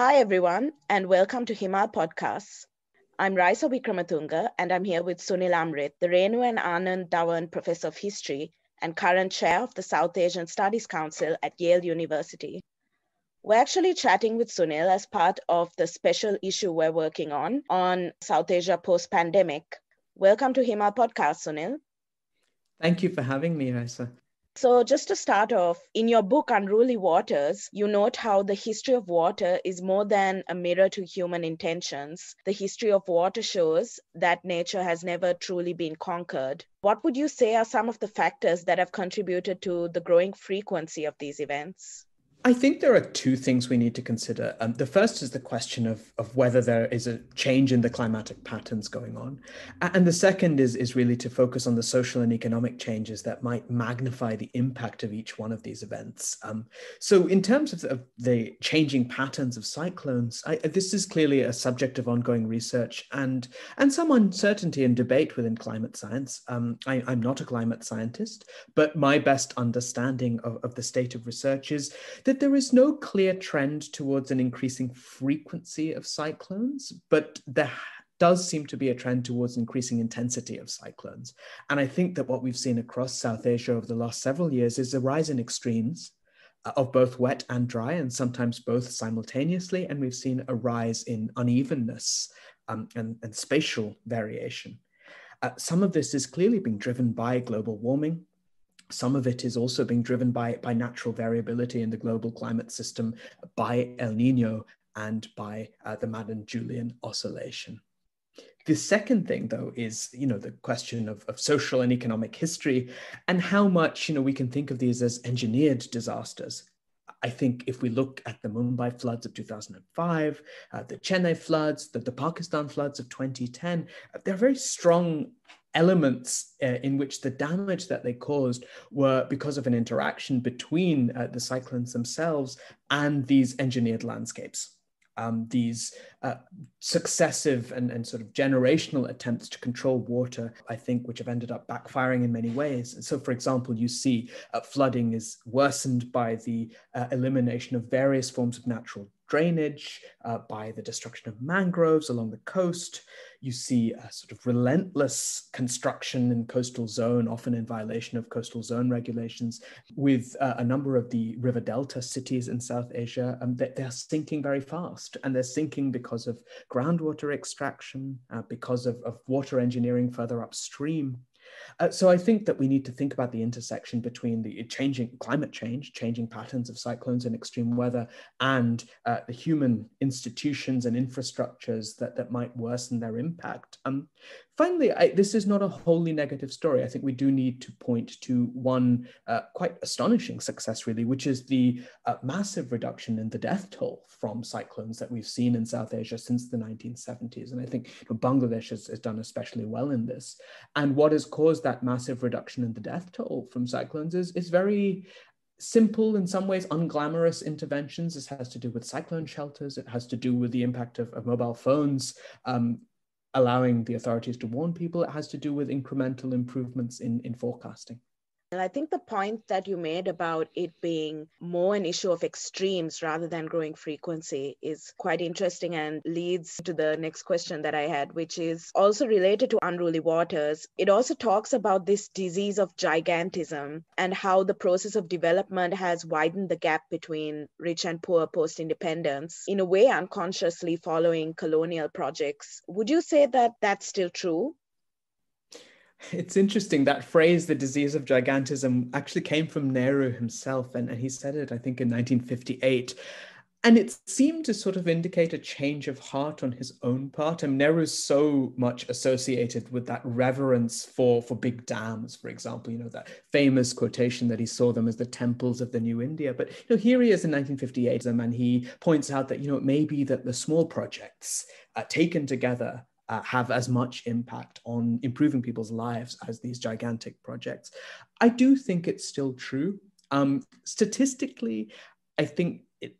Hi, everyone, and welcome to Himal Podcasts. I'm Raisa Wickrematunge, and I'm here with Sunil Amrith, the Renu and Anand Dhawan Professor of History and current chair of the South Asian Studies Council at Yale University. We're actually chatting with Sunil as part of the special issue we're working on on South Asia post pandemic. Welcome to Himal Podcast, Sunil. Thank you for having me, Raisa. So, just to start off, in your book Unruly Waters, you note how the history of water is more than a mirror to human intentions. The history of water shows that nature has never truly been conquered. What would you say are some of the factors that have contributed to the growing frequency of these events? I think there are two things we need to consider. Um, the first is the question of, of whether there is a change in the climatic patterns going on. And the second is, is really to focus on the social and economic changes that might magnify the impact of each one of these events. Um, so, in terms of the, of the, changing patterns of cyclones, I, this is clearly a subject of ongoing research and, and some uncertainty and debate within climate science. Um, I, am not a climate scientist, but my best understanding of, of the state of research is that there is no clear trend towards an increasing frequency of cyclones, but there does seem to be a trend towards increasing intensity of cyclones. And I think that what we've seen across South Asia over the last several years is a rise in extremes uh, of both wet and dry, and sometimes both simultaneously. And we've seen a rise in unevenness um, and, and, spatial variation. Uh, some of this is clearly being driven by global warming, some of it is also being driven by, by natural variability in the global climate system, by El Nino, and by uh, the Madden-Julian oscillation. The second thing, though, is you know the question of, of social and economic history, and how much you know we can think of these as engineered disasters. I think if we look at the Mumbai floods of 2005, uh, the Chennai floods, the, the Pakistan floods of 2010, uh, they're very strong elements uh, in which the damage that they caused were because of an interaction between uh, the cyclones themselves and these engineered landscapes. Um, these uh, successive and, and sort of generational attempts to control water, I think, which have ended up backfiring in many ways. so, for example, you see uh, flooding is worsened by the uh, elimination of various forms of natural drainage, uh, by the destruction of mangroves along the coast. You see a sort of relentless construction in coastal zone, often in violation of coastal zone regulations, with uh, a number of the river delta cities in South Asia. Um, they, they're sinking very fast, and they're sinking because of groundwater extraction, uh, because of, of water engineering further upstream. Uh, so I think that we need to think about the intersection between the changing climate change, changing patterns of cyclones and extreme weather, and uh, the human institutions and infrastructures that, that might worsen their impact. Um, finally, I, this is not a wholly negative story. I think we do need to point to one uh, quite astonishing success, really, which is the uh, massive reduction in the death toll from cyclones that we've seen in South Asia since the 1970s. And I think you know, Bangladesh has, has, done especially well in this. And what has caused that massive reduction in the death toll from cyclones is, is very simple, in some ways, unglamorous interventions. This has to do with cyclone shelters. It has to do with the impact of, of mobile phones um, allowing the authorities to warn people. It has to do with incremental improvements in, in forecasting. And I think the point that you made about it being more an issue of extremes rather than growing frequency is quite interesting and leads to the next question that I had, which is also related to unruly waters. It also talks about this disease of gigantism and how the process of development has widened the gap between rich and poor post independence, in a way unconsciously following colonial projects. Would you say that that's still true? It's interesting that phrase, the disease of gigantism, actually came from Nehru himself, and, and he said it, I think, in 1958. And it seemed to sort of indicate a change of heart on his own part. I mean, Nehru's so much associated with that reverence for, for big dams, for example, you know, that famous quotation that he saw them as the temples of the new India. But you know, here he is in 1958, and he points out that, you know, it may be that the small projects uh, taken together uh, have as much impact on improving people's lives as these gigantic projects. I do think it's still true. Um, statistically, I think it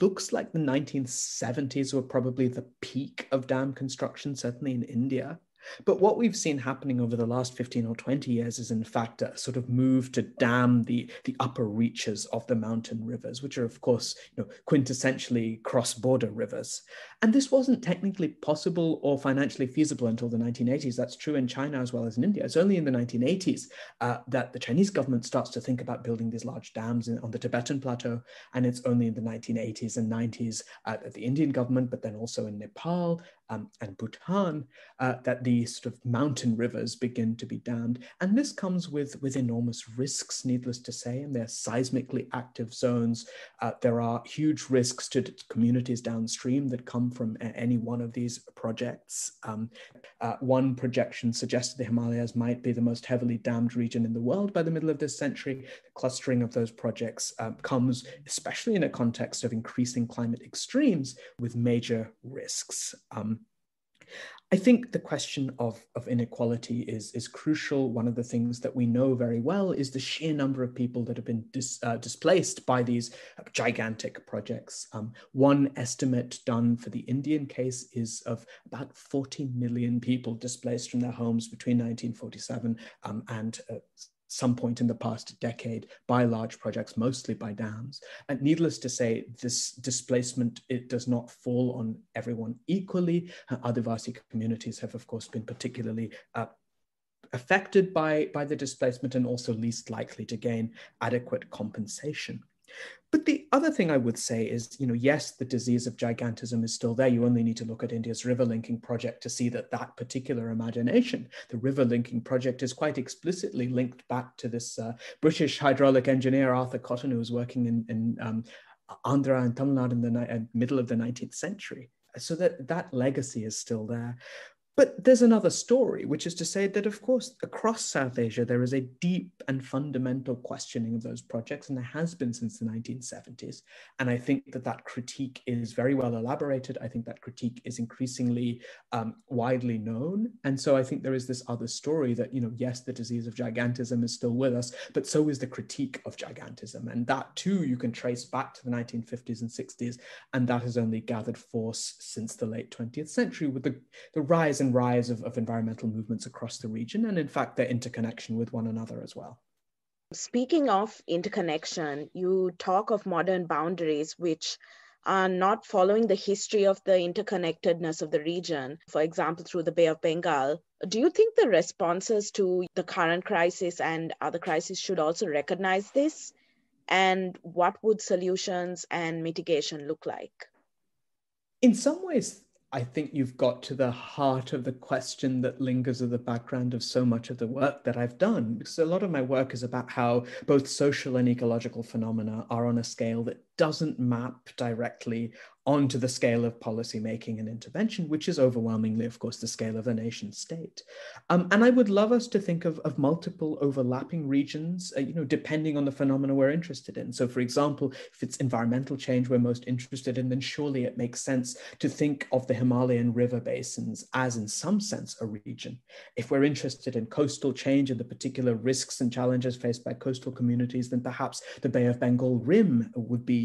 looks like the 1970s were probably the peak of dam construction, certainly in India. But what we've seen happening over the last 15 or 20 years is, in fact, a sort of move to dam the, the upper reaches of the mountain rivers, which are, of course, you know, quintessentially cross border rivers. And this wasn't technically possible or financially feasible until the 1980s. That's true in China as well as in India. It's only in the 1980s uh, that the Chinese government starts to think about building these large dams in, on the Tibetan plateau. And it's only in the 1980s and 90s uh, that the Indian government, but then also in Nepal um, and Bhutan, uh, that these sort of mountain rivers begin to be dammed. And this comes with, with enormous risks, needless to say, and they're seismically active zones. Uh, there are huge risks to communities downstream that come from any one of these projects. Um, uh, one projection suggested the Himalayas might be the most heavily dammed region in the world by the middle of this century. The clustering of those projects um, comes, especially in a context of increasing climate extremes, with major risks. Um, I think the question of, of inequality is, is crucial. One of the things that we know very well is the sheer number of people that have been dis, uh, displaced by these gigantic projects. Um, one estimate done for the Indian case is of about 40 million people displaced from their homes between 1947 um, and uh, some point in the past decade by large projects, mostly by dams. And needless to say, this displacement, it does not fall on everyone equally. Uh, Adivasi communities have, of course, been particularly uh, affected by, by the displacement and also least likely to gain adequate compensation. But the other thing I would say is, you know, yes, the disease of gigantism is still there. You only need to look at India's river linking project to see that that particular imagination, the river linking project, is quite explicitly linked back to this uh, British hydraulic engineer Arthur Cotton, who was working in, in um, Andhra and Tamil Nadu in the uh, middle of the 19th century. So that that legacy is still there. But there's another story, which is to say that, of course, across South Asia, there is a deep and fundamental questioning of those projects, and there has been since the 1970s. And I think that that critique is very well elaborated. I think that critique is increasingly um, widely known. And so I think there is this other story that, you know, yes, the disease of gigantism is still with us, but so is the critique of gigantism. And that too, you can trace back to the 1950s and 60s. And that has only gathered force since the late 20th century with the, the rise and rise of, of environmental movements across the region, and in fact, their interconnection with one another as well. Speaking of interconnection, you talk of modern boundaries, which are not following the history of the interconnectedness of the region, for example, through the Bay of Bengal. Do you think the responses to the current crisis and other crises should also recognize this? And what would solutions and mitigation look like? In some ways, I think you've got to the heart of the question that lingers at the background of so much of the work that I've done. Because a lot of my work is about how both social and ecological phenomena are on a scale that doesn't map directly onto the scale of policy making and intervention, which is overwhelmingly, of course, the scale of the nation state. Um, and I would love us to think of, of multiple overlapping regions, uh, you know, depending on the phenomena we're interested in. So, for example, if it's environmental change we're most interested in, then surely it makes sense to think of the Himalayan river basins as, in some sense, a region. If we're interested in coastal change and the particular risks and challenges faced by coastal communities, then perhaps the Bay of Bengal Rim would be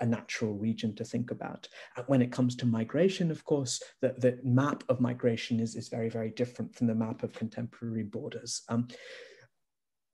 a natural region to think about. When it comes to migration, of course, the, the map of migration is, is very, very different from the map of contemporary borders. Um,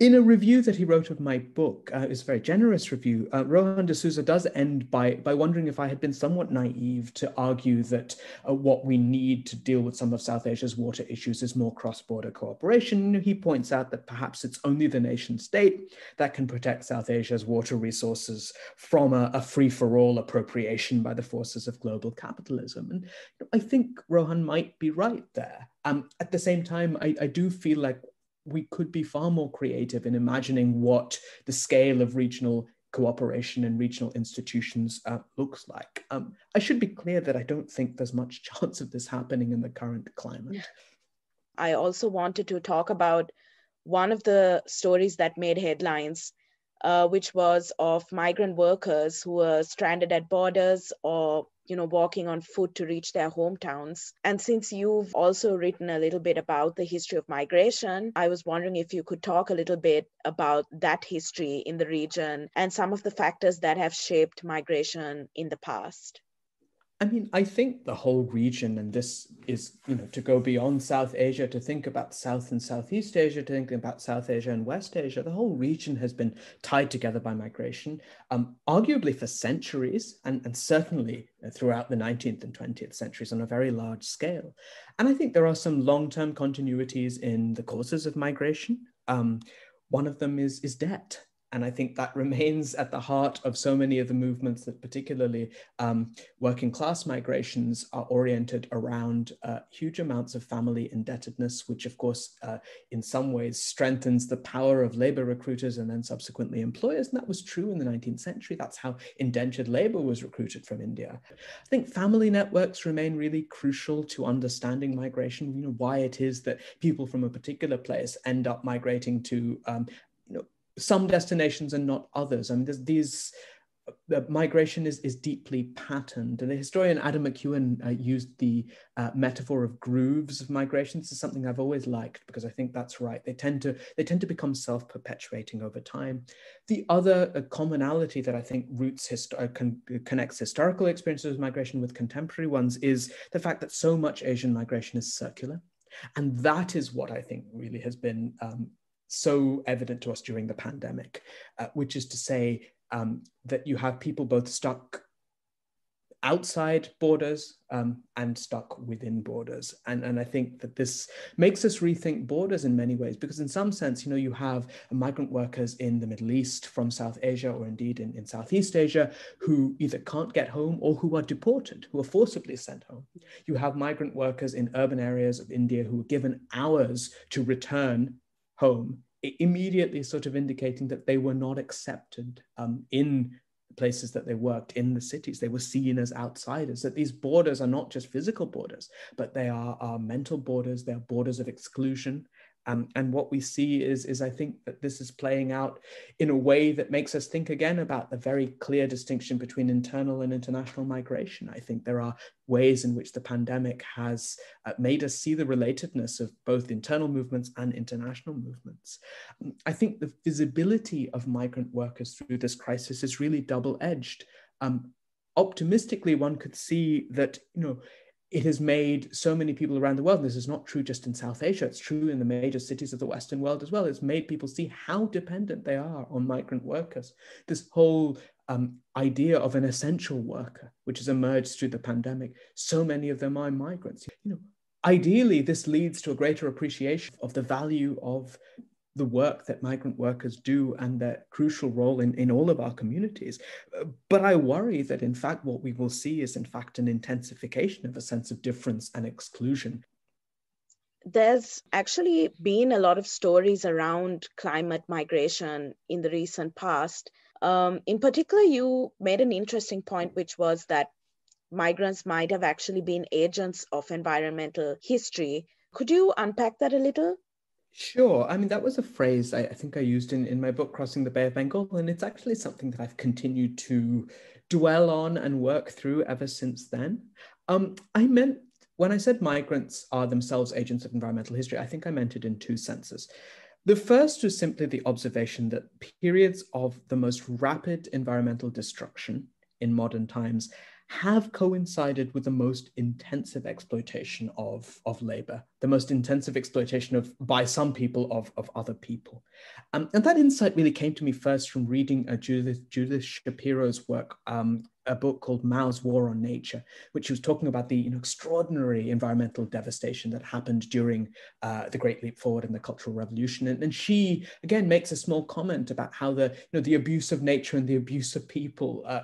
in a review that he wrote of my book, uh, it's a very generous review, uh, Rohan D'Souza does end by, by wondering if I had been somewhat naive to argue that uh, what we need to deal with some of South Asia's water issues is more cross-border cooperation. He points out that perhaps it's only the nation state that can protect South Asia's water resources from a, a free-for-all appropriation by the forces of global capitalism. And I think Rohan might be right there. Um, at the same time, I, I do feel like we could be far more creative in imagining what the scale of regional cooperation and regional institutions uh, looks like. Um, I should be clear that I don't think there's much chance of this happening in the current climate. I also wanted to talk about one of the stories that made headlines, uh, which was of migrant workers who were stranded at borders or you know, walking on foot to reach their hometowns. And since you've also written a little bit about the history of migration, I was wondering if you could talk a little bit about that history in the region and some of the factors that have shaped migration in the past. I mean, I think the whole region, and this is, you know, to go beyond South Asia, to think about South and Southeast Asia, to think about South Asia and West Asia, the whole region has been tied together by migration, um, arguably for centuries, and, and certainly throughout the 19th and 20th centuries on a very large scale. And I think there are some long term continuities in the causes of migration. Um, one of them is, is debt and I think that remains at the heart of so many of the movements that, particularly um, working class migrations, are oriented around uh, huge amounts of family indebtedness, which, of course, uh, in some ways strengthens the power of labor recruiters and then subsequently employers. And that was true in the 19th century. That's how indentured labor was recruited from India. I think family networks remain really crucial to understanding migration. You know why it is that people from a particular place end up migrating to um, some destinations and not others. I mean, these the migration is, is deeply patterned. And the historian Adam McKeown uh, used the uh, metaphor of grooves of migration. This is something I've always liked because I think that's right. They tend to they tend to become self-perpetuating over time. The other uh, commonality that I think roots hist- uh, con- connects historical experiences of migration with contemporary ones is the fact that so much Asian migration is circular. And that is what I think really has been um, so evident to us during the pandemic, uh, which is to say um, that you have people both stuck outside borders um, and stuck within borders. And, and I think that this makes us rethink borders in many ways, because in some sense, you know, you have migrant workers in the Middle East from South Asia or indeed in, in Southeast Asia who either can't get home or who are deported, who are forcibly sent home. You have migrant workers in urban areas of India who are given hours to return home, immediately sort of indicating that they were not accepted um, in places that they worked in the cities. They were seen as outsiders, that these borders are not just physical borders, but they are, are mental borders, they're borders of exclusion. Um, and what we see is, is, I think that this is playing out in a way that makes us think again about the very clear distinction between internal and international migration. I think there are ways in which the pandemic has uh, made us see the relatedness of both internal movements and international movements. Um, I think the visibility of migrant workers through this crisis is really double edged. Um, optimistically, one could see that, you know, it has made so many people around the world, and this is not true just in South Asia, it's true in the major cities of the Western world as well. It's made people see how dependent they are on migrant workers. This whole um, idea of an essential worker, which has emerged through the pandemic, so many of them are migrants. You know, ideally, this leads to a greater appreciation of the value of the work that migrant workers do and their crucial role in, in all of our communities. But I worry that, in fact, what we will see is, in fact, an intensification of a sense of difference and exclusion. There's actually been a lot of stories around climate migration in the recent past. Um, in particular, you made an interesting point, which was that migrants might have actually been agents of environmental history. Could you unpack that a little? Sure. I mean, that was a phrase I, I, think I used in, in my book, Crossing the Bay of Bengal. And it's actually something that I've continued to dwell on and work through ever since then. Um, I meant, when I said migrants are themselves agents of environmental history, I think I meant it in two senses. The first was simply the observation that periods of the most rapid environmental destruction in modern times have coincided with the most intensive exploitation of, of labor, the most intensive exploitation of by some people of, of other people. Um, and that insight really came to me first from reading uh, Judith, Judith Shapiro's work, um, a book called Mao's War on Nature, which she was talking about the you know, extraordinary environmental devastation that happened during uh, the Great Leap Forward and the Cultural Revolution. And, and she, again, makes a small comment about how the, you know, the abuse of nature and the abuse of people uh,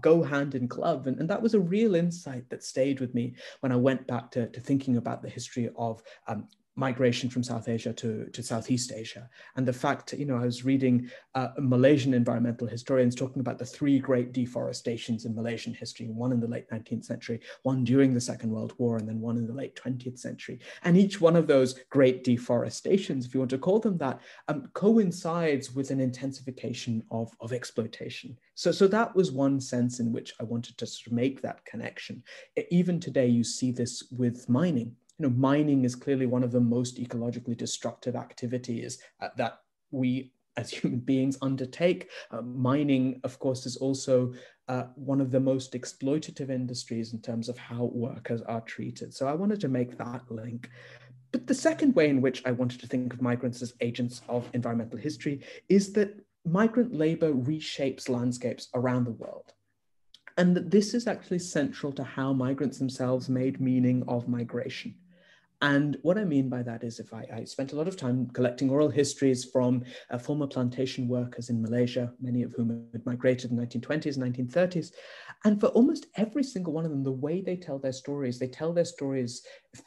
go hand in glove. And, and that was a real insight that stayed with me when I went back to, to thinking about the history of um, migration from South Asia to, to Southeast Asia. And the fact, you know, I was reading uh, Malaysian environmental historians talking about the three great deforestations in Malaysian history, one in the late 19th century, one during the Second World War, and then one in the late 20th century. And each one of those great deforestations, if you want to call them that, um, coincides with an intensification of, of exploitation. So, so that was one sense in which I wanted to sort of make that connection. Even today, you see this with mining know, mining is clearly one of the most ecologically destructive activities uh, that we as human beings undertake. Uh, mining, of course, is also uh, one of the most exploitative industries in terms of how workers are treated. So I wanted to make that link. But the second way in which I wanted to think of migrants as agents of environmental history is that migrant labor reshapes landscapes around the world. And that this is actually central to how migrants themselves made meaning of migration. And what I mean by that is if I, I spent a lot of time collecting oral histories from uh, former plantation workers in Malaysia, many of whom had migrated in the 1920s and 1930s. And for almost every single one of them, the way they tell their stories, they tell their stories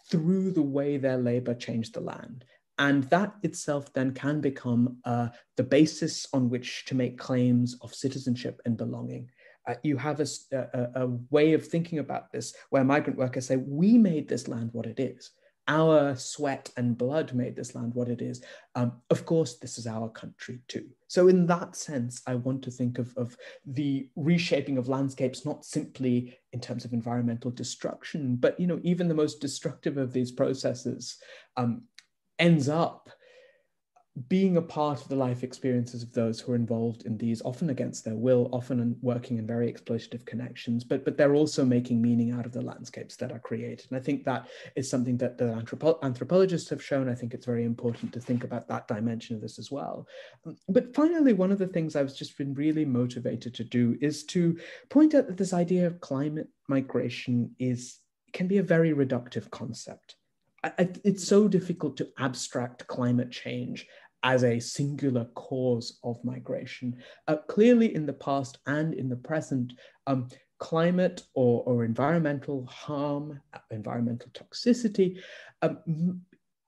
through the way their labor changed the land. And that itself then can become uh, the basis on which to make claims of citizenship and belonging. Uh, you have a, a, a way of thinking about this where migrant workers say, We made this land what it is our sweat and blood made this land what it is. Um, of course, this is our country too. So, in that sense, I want to think of, of the reshaping of landscapes not simply in terms of environmental destruction, but you know, even the most destructive of these processes um, ends up being a part of the life experiences of those who are involved in these, often against their will, often working in very exploitative connections, but but they're also making meaning out of the landscapes that are created. And I think that is something that the anthropo- anthropologists have shown. I think it's very important to think about that dimension of this as well. Um, but finally, one of the things I've just been really motivated to do is to point out that this idea of climate migration is can be a very reductive concept. I, it's so difficult to abstract climate change as a singular cause of migration. Uh, clearly, in the past and in the present, um, climate or, or environmental harm, environmental toxicity, um,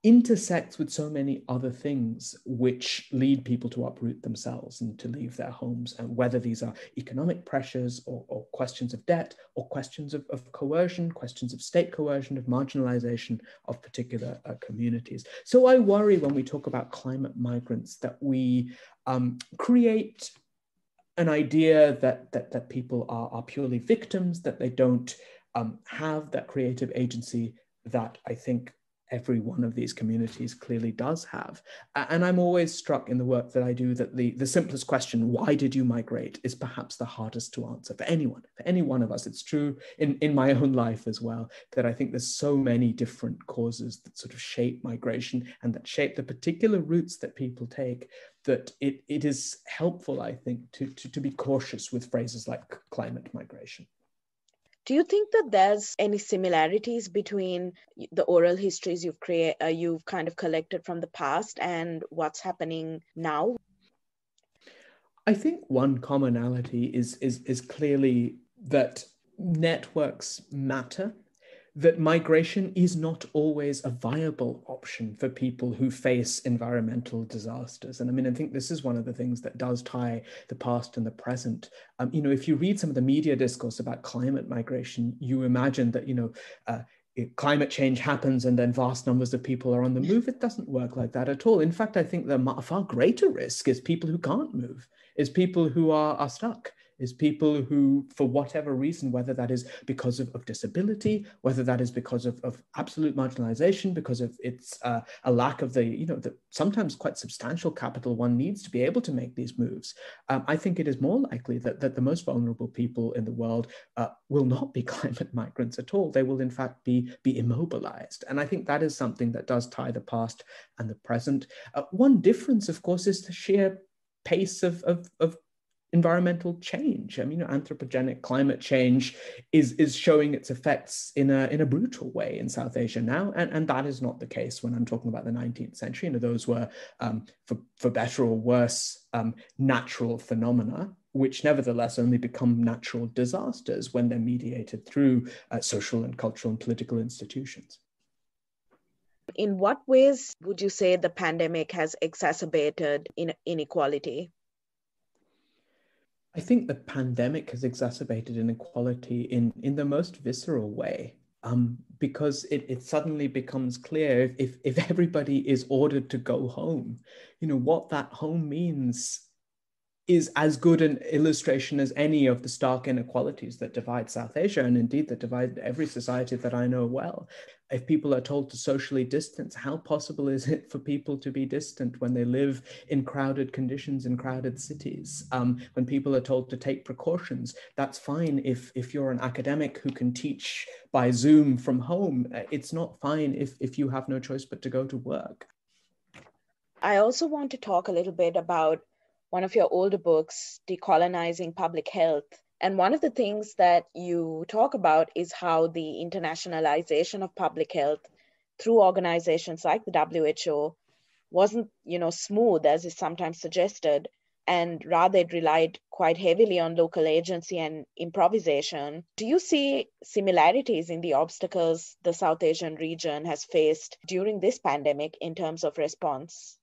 intersects with so many other things which lead people to uproot themselves and to leave their homes and whether these are economic pressures or, or questions of debt or questions of, of, coercion questions of state coercion of marginalization of particular uh, communities. So i worry when we talk about climate migrants that we um, create an idea that, that, that people are, are purely victims that they don't um, have that creative agency that I think every one of these communities clearly does have. And I'm always struck in the work that I do that the, the simplest question, why did you migrate, is perhaps the hardest to answer for anyone, for any one of us. It's true in, in my own life as well, that I think there's so many different causes that sort of shape migration and that shape the particular routes that people take that it, it is helpful, I think, to, to, to be cautious with phrases like climate migration. Do you think that there's any similarities between the oral histories you've create, uh, you've kind of collected from the past and what's happening now? I think one commonality is is is clearly that networks matter that migration is not always a viable option for people who face environmental disasters. And I mean, I think this is one of the things that does tie the past and the present. Um, you know, if you read some of the media discourse about climate migration, you imagine that, you know, uh, climate change happens and then vast numbers of people are on the move. It doesn't work like that at all. In fact, I think the far greater risk is people who can't move, is people who are, are stuck is people who, for whatever reason, whether that is because of, of disability, whether that is because of, of absolute marginalization, because of it's uh, a lack of the, you know, the sometimes quite substantial capital one needs to be able to make these moves. Um, I think it is more likely that, that the most vulnerable people in the world uh, will not be climate migrants at all. They will, in fact, be, be immobilized. And I think that is something that does tie the past and the present. Uh, one difference, of course, is the sheer pace of, of, of environmental change. I mean, anthropogenic climate change is is showing its effects in a in a brutal way in South Asia now, and and that is not the case when I'm talking about the 19th century. You know, those were um, for for better or worse um, natural phenomena. Which nevertheless only become natural disasters when they're mediated through uh, social and cultural and political institutions. In what ways would you say the pandemic has exacerbated inequality? I think the pandemic has exacerbated inequality in, in the most visceral way. Um, because it, it suddenly becomes clear if, if, if everybody is ordered to go home, you know, what that home means is as good an illustration as any of the stark inequalities that divide South Asia and indeed that divide every society that I know well. If people are told to socially distance, how possible is it for people to be distant when they live in crowded conditions in crowded cities? Um, when people are told to take precautions, that's fine if, if you're an academic who can teach by Zoom from home. It's not fine if, if you have no choice but to go to work. I also want to talk a little bit about one of your older books, Decolonizing Public Health. And one of the things that you talk about is how the internationalization of public health through organizations like the WHO wasn't, you know, smooth as is sometimes suggested, and rather it relied quite heavily on local agency and improvisation. Do you see similarities in the obstacles the South Asian region has faced during this pandemic in terms of response?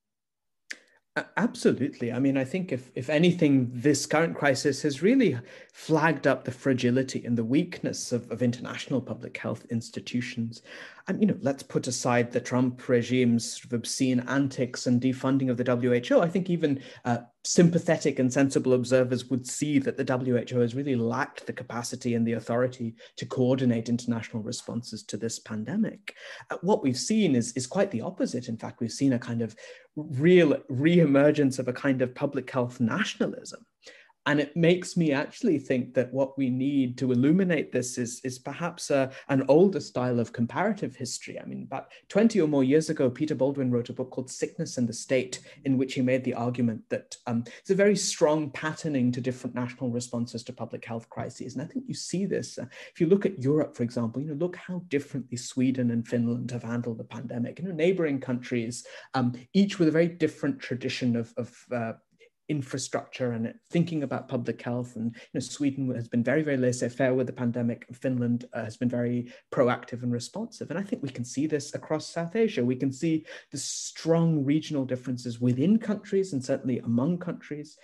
Absolutely. I mean, I think if, if anything, this current crisis has really flagged up the fragility and the weakness of, of international public health institutions. And, you know, let's put aside the Trump regime's obscene antics and defunding of the WHO. I think even uh, sympathetic and sensible observers would see that the WHO has really lacked the capacity and the authority to coordinate international responses to this pandemic. Uh, what we've seen is, is quite the opposite. In fact, we've seen a kind of real re-emergence of a kind of public health nationalism and it makes me actually think that what we need to illuminate this is, is perhaps a, an older style of comparative history. I mean, about 20 or more years ago, Peter Baldwin wrote a book called Sickness and the State, in which he made the argument that um, it's a very strong patterning to different national responses to public health crises. And I think you see this. Uh, if you look at Europe, for example, you know, look how differently Sweden and Finland have handled the pandemic. You know, neighboring countries, um, each with a very different tradition of, of uh, infrastructure and thinking about public health. And you know, Sweden has been very, very laissez-faire with the pandemic. Finland uh, has been very proactive and responsive. And I think we can see this across South Asia. We can see the strong regional differences within countries and certainly among countries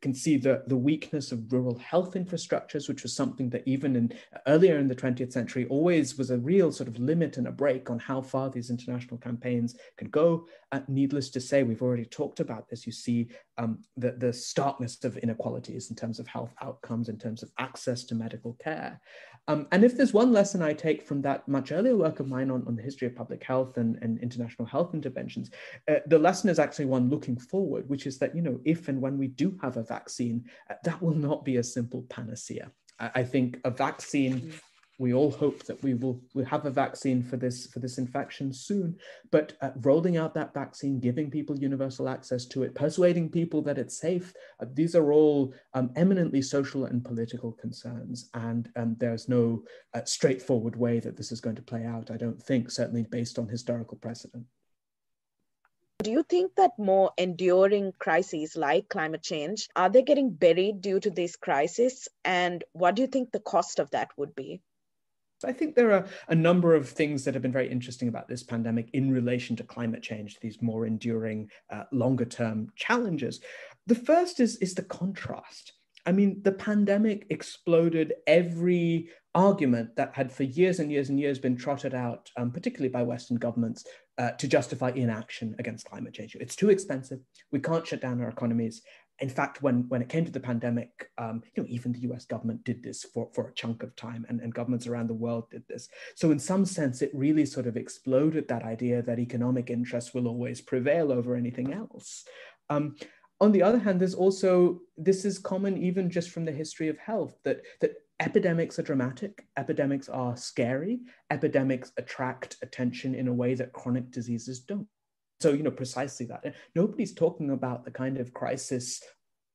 can see the, the weakness of rural health infrastructures, which was something that even in earlier in the 20th century always was a real sort of limit and a break on how far these international campaigns could go. Uh, needless to say, we've already talked about this. You see um, the, the starkness of inequalities in terms of health outcomes, in terms of access to medical care. Um, and if there's one lesson I take from that much earlier work of mine on, on the history of public health and, and international health interventions, uh, the lesson is actually one looking forward, which is that, you know, if and when we do have a vaccine, uh, that will not be a simple panacea. I, I think a vaccine mm-hmm we all hope that we will we have a vaccine for this for this infection soon but uh, rolling out that vaccine giving people universal access to it persuading people that it's safe uh, these are all um, eminently social and political concerns and um, there's no uh, straightforward way that this is going to play out i don't think certainly based on historical precedent do you think that more enduring crises like climate change are they getting buried due to this crisis and what do you think the cost of that would be I think there are a number of things that have been very interesting about this pandemic in relation to climate change, these more enduring, uh, longer term challenges. The first is, is the contrast. I mean, the pandemic exploded every argument that had for years and years and years been trotted out, um, particularly by Western governments, uh, to justify inaction against climate change. It's too expensive. We can't shut down our economies in fact, when, when it came to the pandemic, um, you know, even the US government did this for, for a chunk of time and, and governments around the world did this. So in some sense, it really sort of exploded that idea that economic interests will always prevail over anything else. Um, on the other hand, there's also, this is common even just from the history of health, that, that epidemics are dramatic, epidemics are scary, epidemics attract attention in a way that chronic diseases don't. So, you know, precisely that. Nobody's talking about the kind of crisis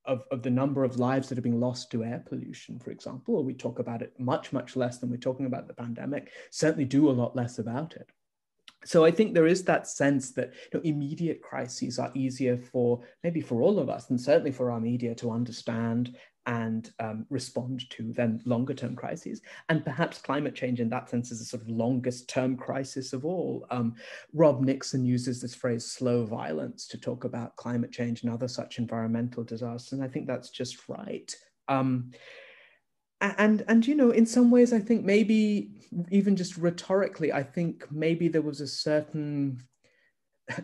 of, of the number of lives that are being lost to air pollution, for example, or we talk about it much, much less than we're talking about the pandemic, certainly do a lot less about it. So I think there is that sense that you know, immediate crises are easier for maybe for all of us and certainly for our media to understand and um, respond to than longer term crises. And perhaps climate change in that sense is a sort of longest term crisis of all. Um, Rob Nixon uses this phrase slow violence to talk about climate change and other such environmental disasters. And I think that's just right. Um, and and you know in some ways i think maybe even just rhetorically i think maybe there was a certain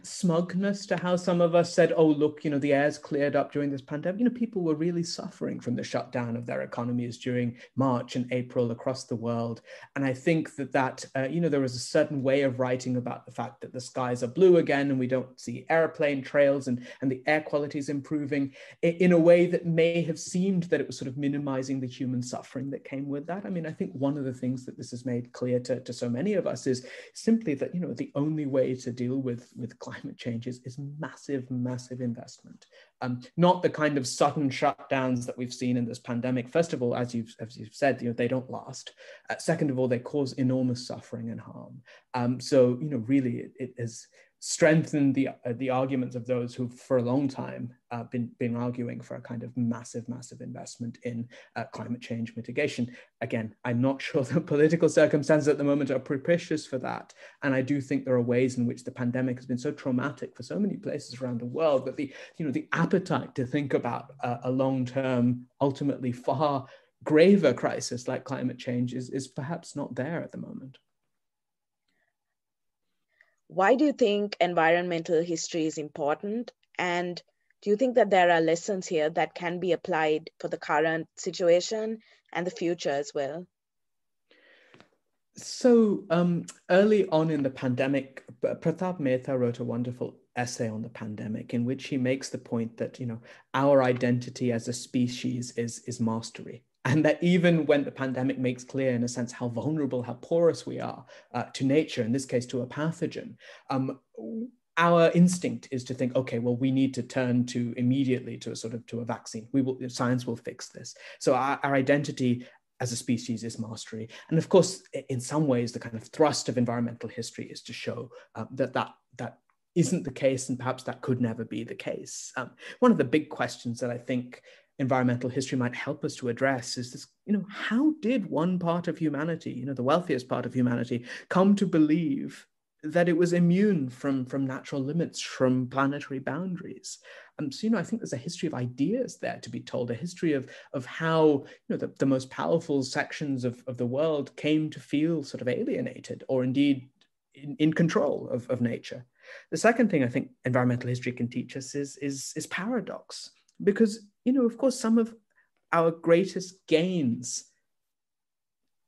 smugness to how some of us said, oh, look, you know, the air's cleared up during this pandemic. You know, people were really suffering from the shutdown of their economies during March and April across the world. And I think that that, uh, you know, there was a certain way of writing about the fact that the skies are blue again and we don't see airplane trails and, and the air quality is improving in a way that may have seemed that it was sort of minimizing the human suffering that came with that. I mean, I think one of the things that this has made clear to, to so many of us is simply that, you know, the only way to deal with, with with climate change is, is massive, massive investment. Um, not the kind of sudden shutdowns that we've seen in this pandemic. First of all, as you've, as you've said, you know, they don't last. Uh, second of all, they cause enormous suffering and harm. Um, so, you know, really it, has strengthened the uh, the arguments of those who for a long time uh, been been arguing for a kind of massive massive investment in uh, climate change mitigation again i'm not sure the political circumstances at the moment are propitious for that and i do think there are ways in which the pandemic has been so traumatic for so many places around the world that the you know the appetite to think about a long term ultimately far graver crisis like climate change is is perhaps not there at the moment why do you think environmental history is important? And do you think that there are lessons here that can be applied for the current situation and the future as well? So um, early on in the pandemic, Pratap Mehta wrote a wonderful essay on the pandemic in which he makes the point that you know our identity as a species is is mastery. And that even when the pandemic makes clear in a sense how vulnerable how porous we are uh, to nature in this case to a pathogen um, our instinct is to think okay well we need to turn to immediately to a sort of to a vaccine. We will science will fix this. So our, our identity as a species is mastery. And of course in some ways the kind of thrust of environmental history is to show uh, that that that isn't the case and perhaps that could never be the case. Um, one of the big questions that i think environmental history might help us to address is this you know how did one part of humanity you know the wealthiest part of humanity come to believe that it was immune from from natural limits from planetary boundaries? Um, so you know i think there's a history of ideas there to be told a history of of how you know the, the most powerful sections of, of the world came to feel sort of alienated or indeed in, in control of, of nature the second thing i think environmental history can teach us is is, is paradox. Because you know of course some of our greatest gains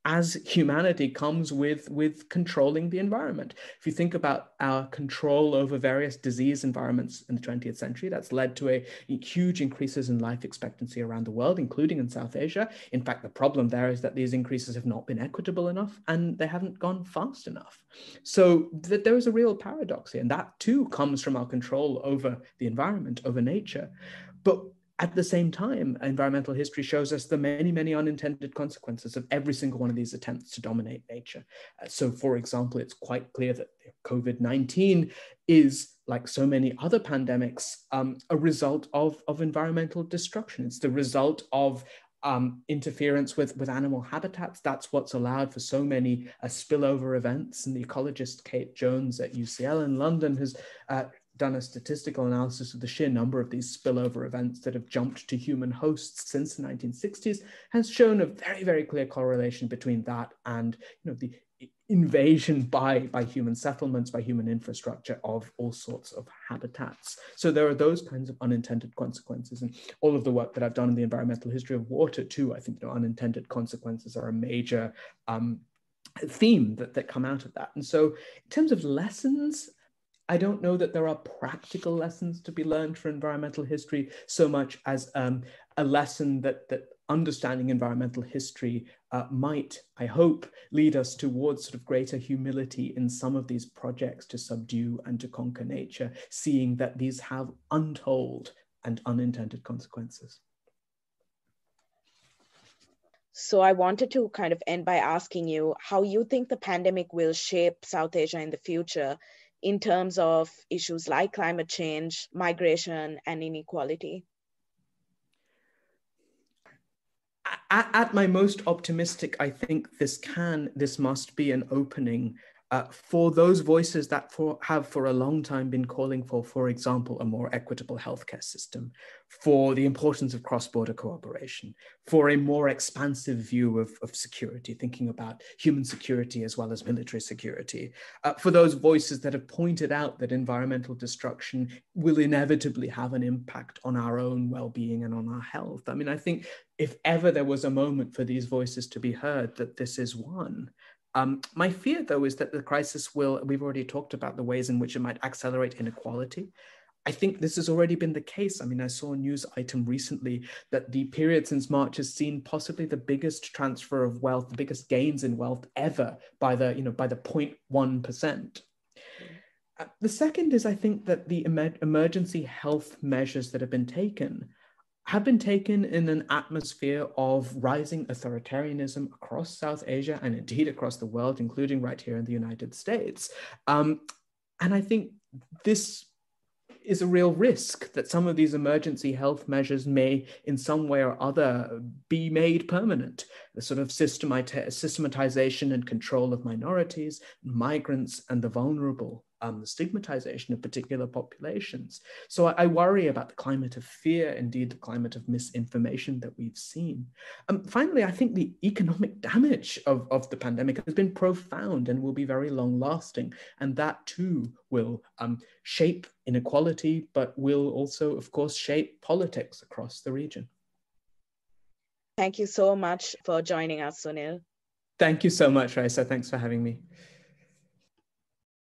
as humanity comes with with controlling the environment. If you think about our control over various disease environments in the 20th century that's led to a, a, huge increases in life expectancy around the world including in south asia. In fact the problem there is that these increases have not been equitable enough and they haven't gone fast enough. So that there is a real paradox here and that too comes from our control over the environment over nature. But at the same time, environmental history shows us the many, many unintended consequences of every single one of these attempts to dominate nature. Uh, so, for example, it's quite clear that COVID 19 is, like so many other pandemics, um, a result of, of environmental destruction. It's the result of um, interference with, with animal habitats. That's what's allowed for so many uh, spillover events. And the ecologist Kate Jones at UCL in London has uh, done a statistical analysis of the sheer number of these spillover events that have jumped to human hosts since the 1960s has shown a very, very clear correlation between that and you know, the invasion by, by human settlements, by human infrastructure of all sorts of habitats. So there are those kinds of unintended consequences. And all of the work that I've done in the environmental history of water too, I think you know, unintended consequences are a major um, theme that, that come out of that. And so in terms of lessons, I don't know that there are practical lessons to be learned for environmental history so much as um, a lesson that that understanding environmental history uh, might, I hope, lead us towards sort of greater humility in some of these projects to subdue and to conquer nature, seeing that these have untold and unintended consequences. So I wanted to kind of end by asking you how you think the pandemic will shape South Asia in the future in terms of issues like climate change, migration, and inequality? At, at, my most optimistic, I think this can, this must be an opening uh, for those voices that for, have for a long time been calling for, for example, a more equitable healthcare system, for the importance of cross-border cooperation, for a more expansive view of, of security, thinking about human security as well as military security, uh, for those voices that have pointed out that environmental destruction will inevitably have an impact on our own well-being and on our health. I mean, I think if ever there was a moment for these voices to be heard, that this is one. Um, my fear, though, is that the crisis will, we've already talked about the ways in which it might accelerate inequality. I think this has already been the case. I mean, I saw a news item recently that the period since March has seen possibly the biggest transfer of wealth, the biggest gains in wealth ever by the, you know, by the 0.1%. Uh, the second is I think that the emer emergency health measures that have been taken have been taken in an atmosphere of rising authoritarianism across South Asia and indeed across the world, including right here in the United States. Um, and I think this is a real risk that some of these emergency health measures may, in some way or other, be made permanent. The sort of systematization and control of minorities, migrants, and the vulnerable um, the stigmatization of particular populations. So I, I, worry about the climate of fear, indeed the climate of misinformation that we've seen. Um, finally, I think the economic damage of, of the pandemic has been profound and will be very long lasting. And that too will um, shape inequality, but will also, of course, shape politics across the region. Thank you so much for joining us, Sunil. Thank you so much, Raisa. Thanks for having me.